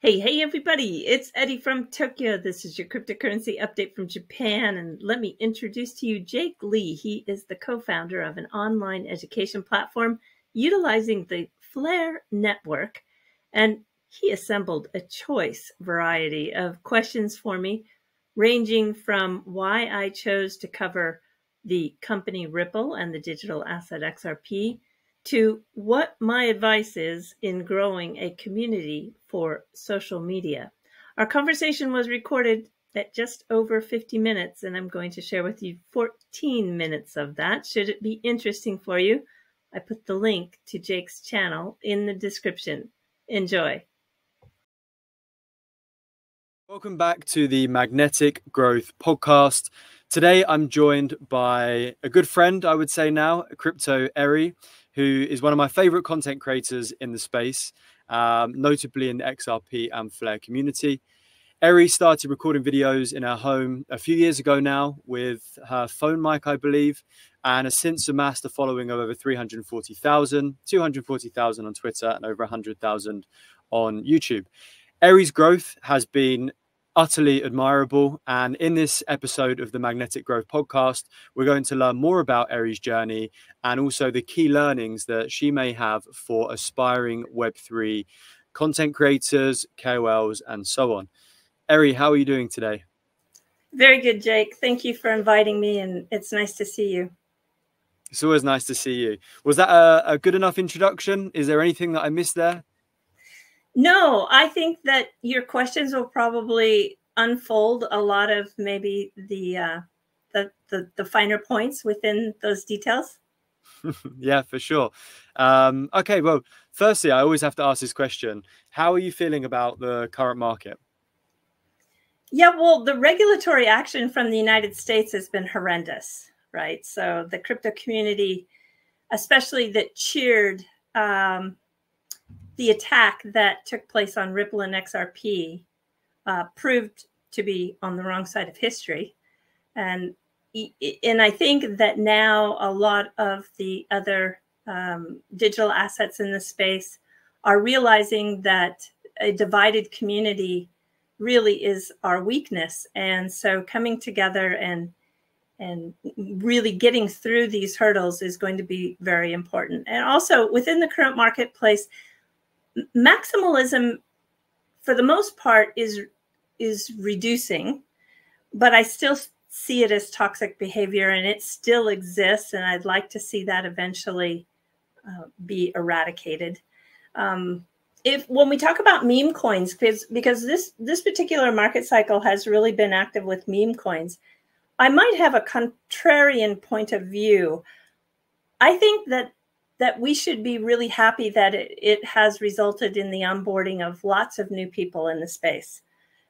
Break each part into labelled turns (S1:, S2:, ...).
S1: Hey, hey, everybody, it's Eri from Tokyo. This is your cryptocurrency update from Japan. And let me introduce to you Jake Lee. He is the co founder of an online education platform utilizing the Flare network. And he assembled a choice variety of questions for me, ranging from why I chose to cover the company Ripple and the digital asset XRP to what my advice is in growing a community for social media. Our conversation was recorded at just over 50 minutes, and I'm going to share with you 14 minutes of that. Should it be interesting for you, I put the link to Jake's channel in the description. Enjoy.
S2: Welcome back to the Magnetic Growth Podcast. Today I'm joined by a good friend, I would say now, Crypto Eri who is one of my favorite content creators in the space, um, notably in the XRP and Flare community. Eri started recording videos in her home a few years ago now with her phone mic, I believe, and has since amassed a following of over 340,000, 240,000 on Twitter, and over 100,000 on YouTube. Eri's growth has been utterly admirable. And in this episode of the Magnetic Growth podcast, we're going to learn more about Eri's journey and also the key learnings that she may have for aspiring Web3 content creators, KOLs, and so on. Eri, how are you doing today?
S1: Very good, Jake. Thank you for inviting me, and it's nice to see you.
S2: It's always nice to see you. Was that a, a good enough introduction? Is there anything that I missed there?
S1: No, I think that your questions will probably unfold a lot of maybe the uh, the, the, the finer points within those details.
S2: yeah, for sure. Um, okay, well, firstly, I always have to ask this question: How are you feeling about the current market?
S1: Yeah, well, the regulatory action from the United States has been horrendous, right? So the crypto community, especially that cheered um, the attack that took place on Ripple and XRP uh, proved to be on the wrong side of history. And and I think that now a lot of the other um, digital assets in the space are realizing that a divided community really is our weakness. And so coming together and and really getting through these hurdles is going to be very important. And also within the current marketplace, maximalism for the most part is is reducing but i still see it as toxic behavior and it still exists and i'd like to see that eventually uh, be eradicated. Um, if when we talk about meme coins because because this this particular market cycle has really been active with meme coins i might have a contrarian point of view. I think that that we should be really happy that it, it has resulted in the onboarding of lots of new people in the space.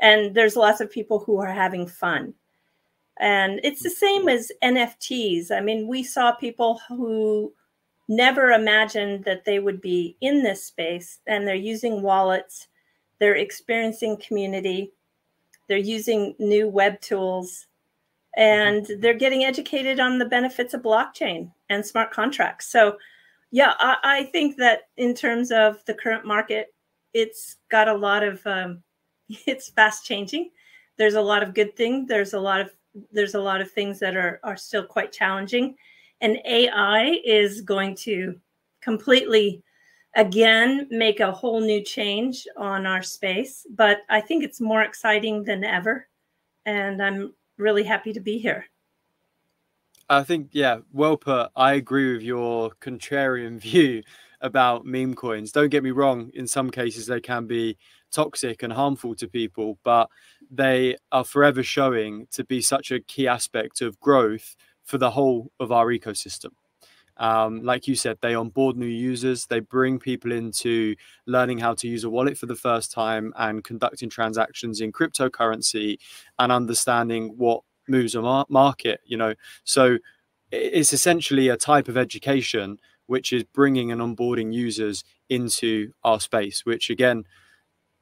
S1: And there's lots of people who are having fun. And it's the same as NFTs. I mean, we saw people who never imagined that they would be in this space and they're using wallets, they're experiencing community, they're using new web tools, and they're getting educated on the benefits of blockchain and smart contracts. So yeah, I, I, think that in terms of the current market, it's got a lot of um, it's fast changing. There's a lot of good things. There's a lot of there's a lot of things that are are still quite challenging, and AI is going to completely again make a whole new change on our space. But I think it's more exciting than ever, and I'm really happy to be here.
S2: I think, yeah, well put. I agree with your contrarian view about meme coins. Don't get me wrong, in some cases, they can be toxic and harmful to people, but they are forever showing to be such a key aspect of growth for the whole of our ecosystem. Um, like you said, they onboard new users, they bring people into learning how to use a wallet for the first time and conducting transactions in cryptocurrency and understanding what moves a market you know? So it's essentially a type of education which is bringing and onboarding users into our space which again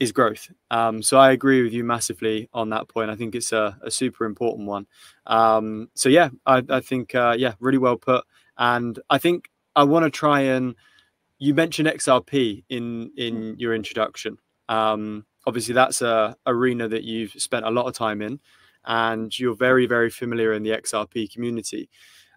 S2: is growth. Um, so i agree with you massively on that point. I think it's a, a super important one. Um, so yeah i, I think uh, yeah really well put. And i think i want to try and you mentioned xrp in in your introduction. Um, obviously, that's a arena that you've spent a lot of time in, and you're very, very familiar in the XRP community.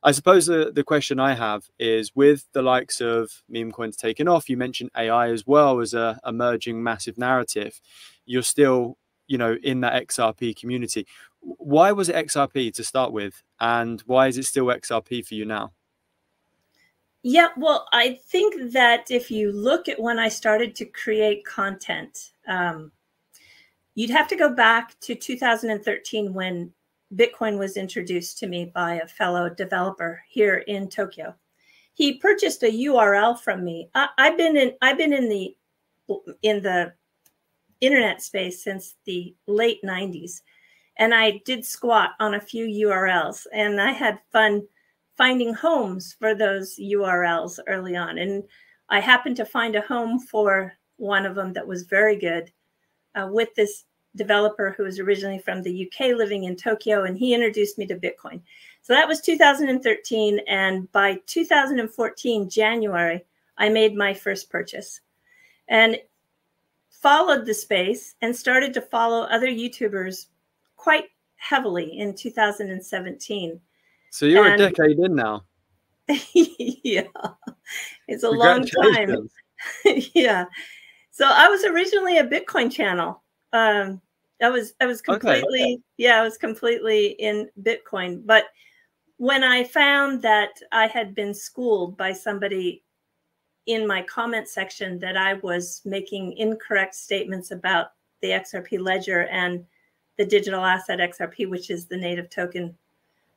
S2: I suppose the, the question I have is with the likes of meme coins taken off, you mentioned AI as well as a emerging massive narrative. You're still, you know, in that XRP community. Why was it XRP to start with? And why is it still XRP for you now?
S1: Yeah, well, I think that if you look at when I started to create content, um, you'd have to go back to 2013 when Bitcoin was introduced to me by a fellow developer here in Tokyo. He purchased a URL from me. I, have been in I've been in the in the internet space since the late 90s and I did squat on a few URLs and I had fun finding homes for those URLs early on. And I happened to find a home for one of them that was very good uh, with this developer who was originally from the UK living in Tokyo, and he introduced me to Bitcoin. So that was 2013. And by 2014, January, I made my first purchase and followed the space and started to follow other YouTubers quite heavily in 2017.
S2: So you're and, a decade in now.
S1: yeah, it's a long time. yeah. So I was originally a Bitcoin channel. Um, I was I was completely okay. yeah I was completely in Bitcoin. But when I found that I had been schooled by somebody in my comment section that I was making incorrect statements about the XRP ledger and the digital asset XRP, which is the native token,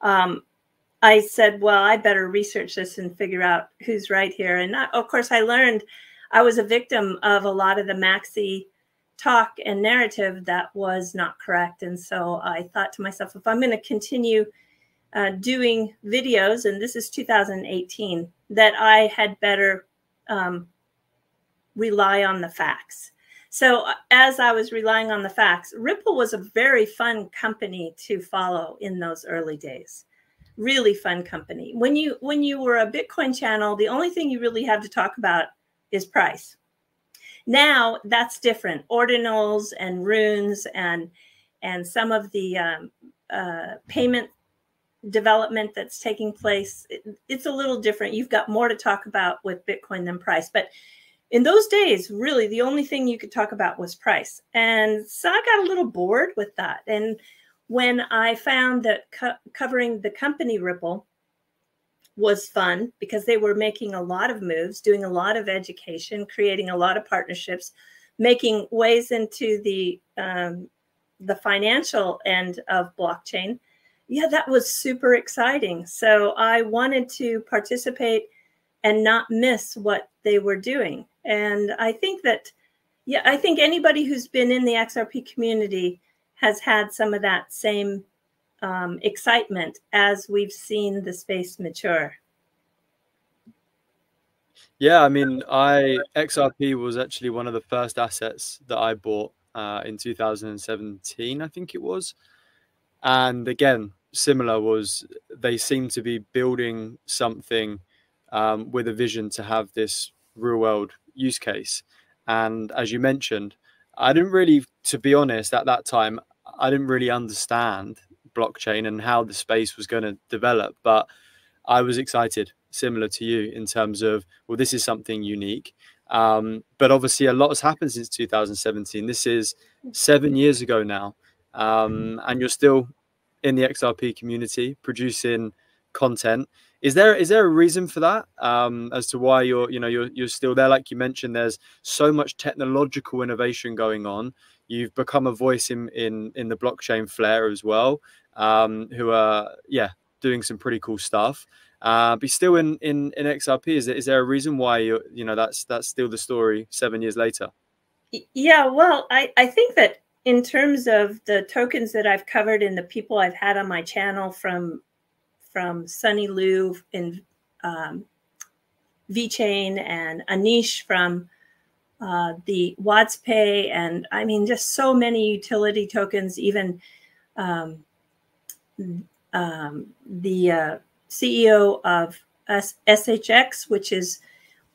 S1: um, I said, well, I better research this and figure out who's right here. And I, of course, I learned I was a victim of a lot of the maxi talk and narrative that was not correct. And so I thought to myself, if I'm going to continue uh, doing videos, and this is 2018, that I had better um, rely on the facts. So uh, as I was relying on the facts, Ripple was a very fun company to follow in those early days really fun company. When you when you were a Bitcoin channel, the only thing you really have to talk about is price. Now that's different. Ordinals and runes and and some of the um, uh, payment development that's taking place, it, it's a little different. You've got more to talk about with Bitcoin than price, but in those days, really the only thing you could talk about was price. And so I got a little bored with that. And when I found that co covering the company Ripple was fun because they were making a lot of moves, doing a lot of education, creating a lot of partnerships, making ways into the um, the financial end of blockchain. Yeah, that was super exciting. So I wanted to participate and not miss what they were doing. And I think that, yeah, I think anybody who's been in the XRP community has had some of that same um, excitement as we've seen the space mature.
S2: Yeah, I mean, I XRP was actually one of the first assets that I bought uh, in 2017, I think it was. And again, similar was they seem to be building something um, with a vision to have this real world use case. And as you mentioned, I didn't really, to be honest, at that time, I didn't really understand blockchain and how the space was going to develop, but I was excited, similar to you, in terms of, well, this is something unique. Um, but obviously, a lot has happened since 2017. This is seven years ago now. Um, and you're still in the XRP community producing content. Is there is there a reason for that um, as to why you're you know you're you're still there? Like you mentioned, there's so much technological innovation going on. You've become a voice in in in the blockchain flare as well, um, who are yeah doing some pretty cool stuff. Uh, but still in in in XRP, is there, is there a reason why you you know that's that's still the story seven years later?
S1: Yeah, well, I I think that in terms of the tokens that I've covered and the people I've had on my channel from from Sunny Lu in um, VeChain and Anish from uh, the WadzPay, and I mean, just so many utility tokens, even um, um, the uh, CEO of SHX, which is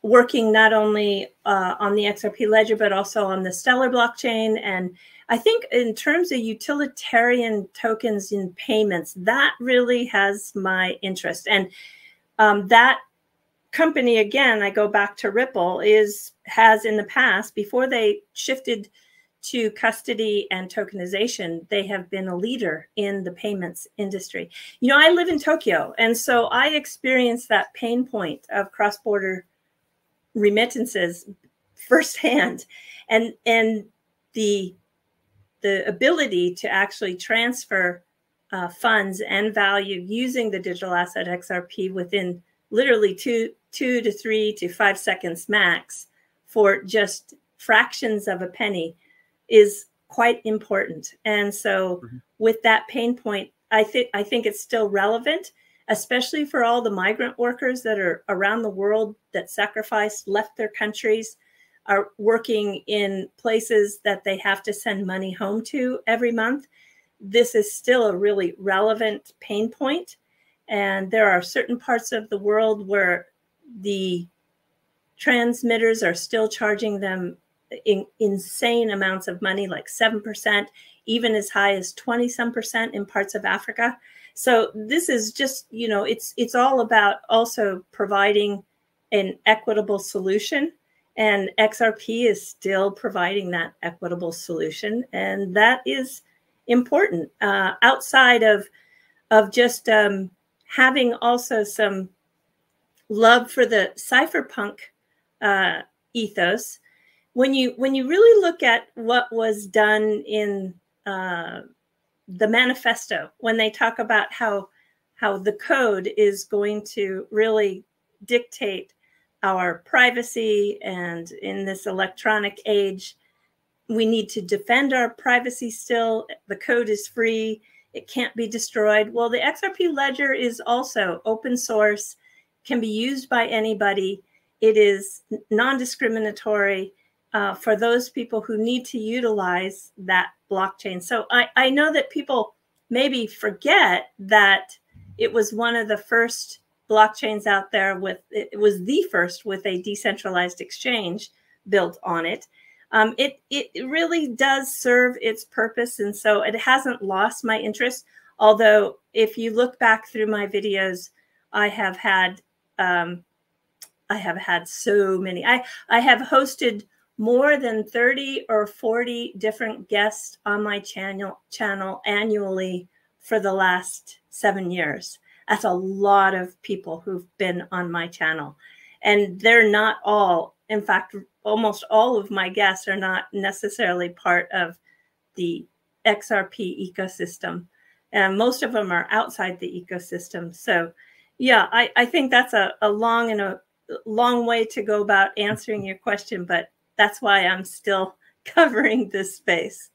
S1: working not only uh, on the XRP ledger, but also on the Stellar blockchain. And I think in terms of utilitarian tokens in payments, that really has my interest. And um, that company, again, I go back to Ripple, is has in the past, before they shifted to custody and tokenization, they have been a leader in the payments industry. You know, I live in Tokyo, and so I experienced that pain point of cross-border remittances firsthand, and and the the ability to actually transfer uh, funds and value using the digital asset XRP within literally two two to three to five seconds max for just fractions of a penny is quite important. And so mm-hmm. with that pain point, I think I think it's still relevant, especially for all the migrant workers that are around the world that sacrificed, left their countries, are working in places that they have to send money home to every month. This is still a really relevant pain point. And there are certain parts of the world where the transmitters are still charging them in, insane amounts of money, like 7%, even as high as 20 some percent in parts of Africa. So this is just, you know, it's it's all about also providing an equitable solution. And XRP is still providing that equitable solution. And that is important uh, outside of, of just um, having also some love for the cypherpunk uh, ethos. When you when you really look at what was done in uh, the manifesto when they talk about how how the code is going to really dictate our privacy and in this electronic age we need to defend our privacy still. The code is free. It can't be destroyed. Well the xrp ledger is also open source can be used by anybody it is non-discriminatory uh, for those people who need to utilize that blockchain. So I, I know that people maybe forget that it was one of the first blockchains out there with it was the first with a decentralized exchange built on it. Um, it it really does serve its purpose, and so it hasn't lost my interest. Although, if you look back through my videos, I have had um, I have had so many. I I have hosted more than 30 or 40 different guests on my channel channel annually for the last seven years. That's a lot of people who've been on my channel. And they're not all, in fact, almost all of my guests are not necessarily part of the XRP ecosystem. And most of them are outside the ecosystem. So yeah, I, I think that's a, a long and a long way to go about answering your question, but that's why I'm still covering this space.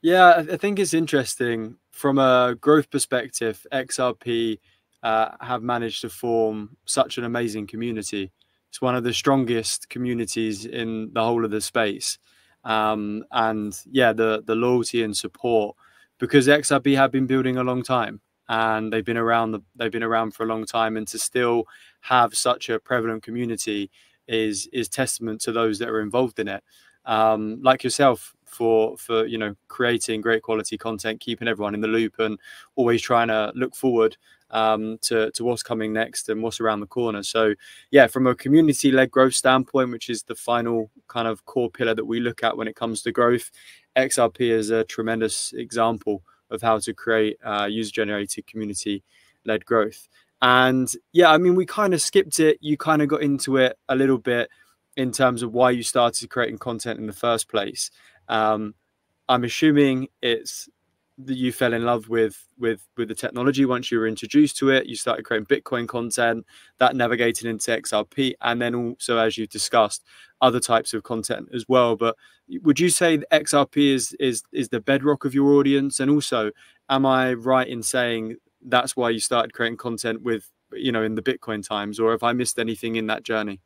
S2: Yeah, I think it's interesting from a growth perspective. XRP uh, have managed to form such an amazing community. It's one of the strongest communities in the whole of the space, um, and yeah, the the loyalty and support because XRP have been building a long time and they've been around the, they've been around for a long time and to still have such a prevalent community is is testament to those that are involved in it. Um, like yourself for for you know creating great quality content keeping everyone in the loop and always trying to look forward um, to, to what's coming next and what's around the corner. So yeah from a community led growth standpoint which is the final kind of core pillar that we look at when it comes to growth xrp is a tremendous example of how to create uh, user generated community led growth and yeah, I mean, we kind of skipped it. You kind of got into it a little bit in terms of why you started creating content in the first place. Um, I'm assuming it's that you fell in love with with with the technology once you were introduced to it. You started creating Bitcoin content that navigated into XRP, and then also, as you've discussed, other types of content as well. But would you say XRP is is is the bedrock of your audience? And also, am I right in saying that's why you started creating content with you know in the bitcoin times or have i missed anything in that journey